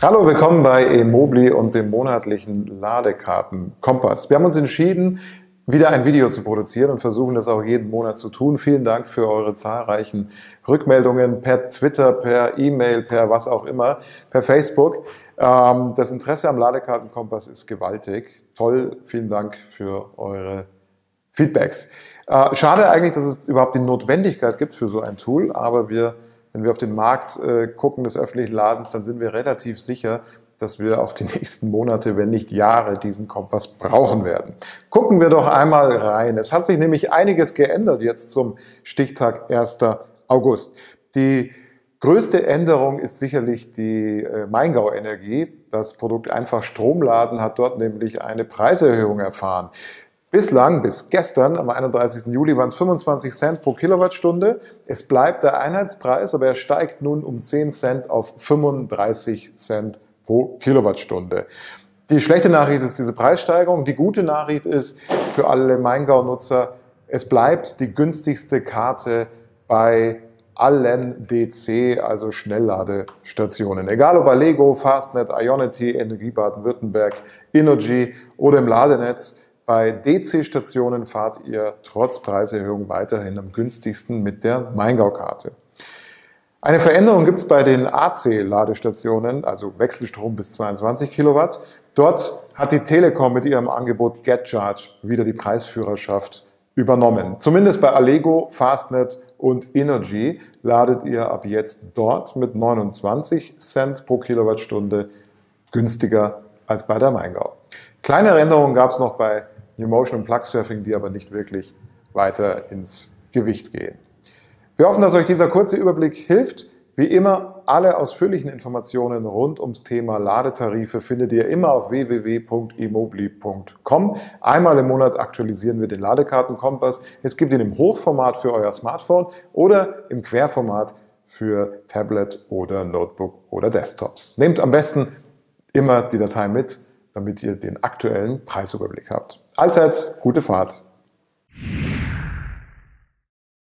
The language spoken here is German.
Hallo, willkommen bei Emobli und dem monatlichen Ladekarten-Kompass. Wir haben uns entschieden, wieder ein Video zu produzieren und versuchen das auch jeden Monat zu tun. Vielen Dank für eure zahlreichen Rückmeldungen per Twitter, per E-Mail, per was auch immer, per Facebook. Ähm, das Interesse am Ladekarten-Kompass ist gewaltig. Toll, vielen Dank für eure Feedbacks. Äh, schade eigentlich, dass es überhaupt die Notwendigkeit gibt für so ein Tool, aber wir wenn wir auf den Markt äh, gucken des öffentlichen Ladens, dann sind wir relativ sicher, dass wir auch die nächsten Monate, wenn nicht Jahre, diesen Kompass brauchen werden. Gucken wir doch einmal rein. Es hat sich nämlich einiges geändert jetzt zum Stichtag 1. August. Die größte Änderung ist sicherlich die äh, Maingau Energie. Das Produkt Einfach Stromladen hat dort nämlich eine Preiserhöhung erfahren. Bislang, bis gestern, am 31. Juli, waren es 25 Cent pro Kilowattstunde. Es bleibt der Einheitspreis, aber er steigt nun um 10 Cent auf 35 Cent pro Kilowattstunde. Die schlechte Nachricht ist diese Preissteigerung. Die gute Nachricht ist für alle Maingau-Nutzer, es bleibt die günstigste Karte bei allen DC, also Schnellladestationen. Egal ob bei Lego, Fastnet, Ionity, Energie Baden-Württemberg, Energy oder im Ladenetz, bei DC-Stationen fahrt ihr trotz Preiserhöhung weiterhin am günstigsten mit der Maingau-Karte. Eine Veränderung gibt es bei den AC-Ladestationen, also Wechselstrom bis 22 Kilowatt. Dort hat die Telekom mit ihrem Angebot GetCharge wieder die Preisführerschaft übernommen. Zumindest bei Allego, Fastnet und Energy ladet ihr ab jetzt dort mit 29 Cent pro Kilowattstunde günstiger als bei der Maingau. Kleinere Änderungen gab es noch bei New und Plug Surfing, die aber nicht wirklich weiter ins Gewicht gehen. Wir hoffen, dass euch dieser kurze Überblick hilft. Wie immer, alle ausführlichen Informationen rund ums Thema Ladetarife findet ihr immer auf www.emobli.com. Einmal im Monat aktualisieren wir den Ladekartenkompass. Es gibt ihn im Hochformat für euer Smartphone oder im Querformat für Tablet oder Notebook oder Desktops. Nehmt am besten immer die Datei mit damit ihr den aktuellen Preisüberblick habt. Allzeit gute Fahrt!